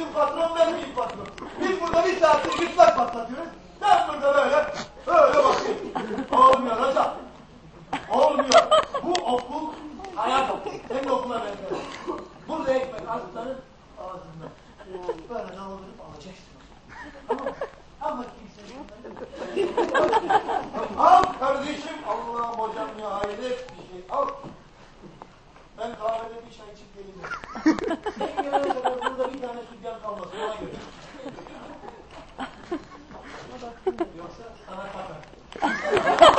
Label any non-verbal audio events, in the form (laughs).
Bizim patron benim ilk patron. Biz burada bir saattir gırtlak patlatıyoruz. Ben burada böyle, böyle bakıyorum. Olmuyor hocam. Olmuyor. Bu okul hayat okulu. Senin okula benzer. Burada ekmek aslanın ağzında. Böyle olur alacaksın. Tamam mı? Ama kimse Al kardeşim. Allah'ım hocam ya hayret bir şey. Al. Ben kahvede bir çay içip geleceğim. Sen gelene kadar burada bir kalmasın ona göre. Yoksa sana takar. (laughs)